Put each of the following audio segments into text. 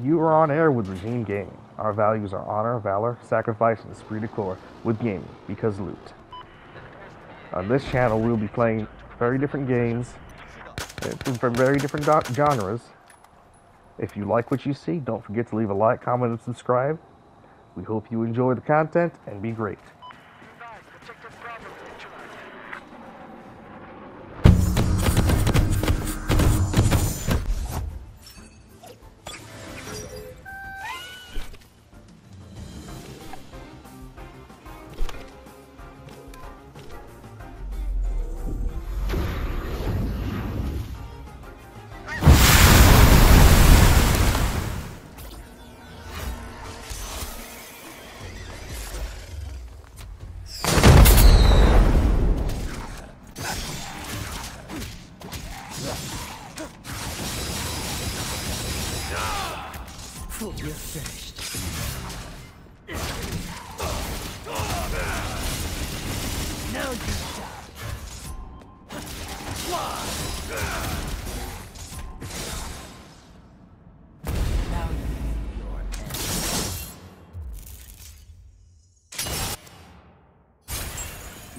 You are on air with Regime Gaming. Our values are honor, valor, sacrifice, and esprit de corps with gaming, because loot. On this channel, we'll be playing very different games from from very different genres. If you like what you see, don't forget to leave a like, comment, and subscribe. We hope you enjoy the content and be great. You're finished. Now you die. Now.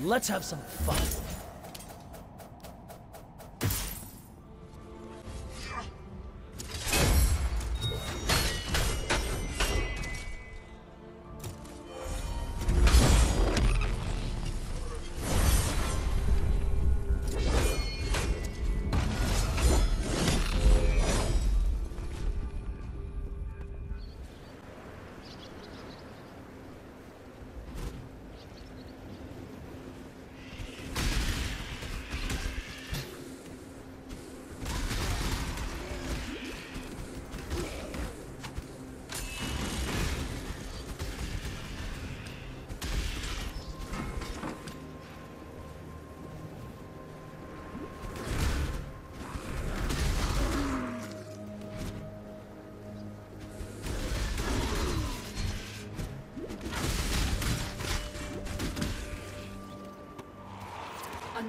Let's have some fun.